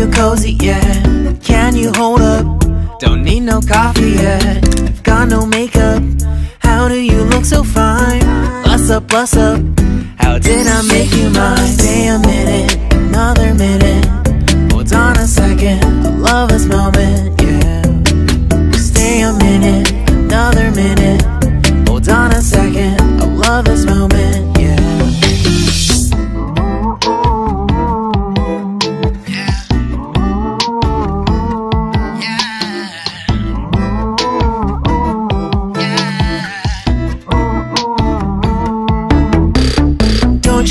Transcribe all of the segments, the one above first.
feel cozy, yeah Can you hold up? Don't need no coffee yet. Got no makeup. How do you look so fine? Bust up, bust up. How did I make you mine? Stay a minute, another minute. Hold on a second. I love this moment, yeah. Stay a minute, another minute. Hold on a second. I love this moment,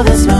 Love this moment,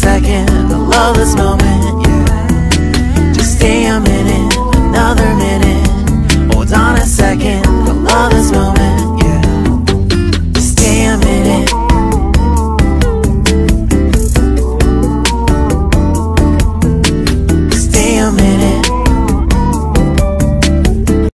Second, I love this moment, yeah. Just stay a minute,